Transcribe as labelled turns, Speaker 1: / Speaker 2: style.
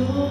Speaker 1: Oh.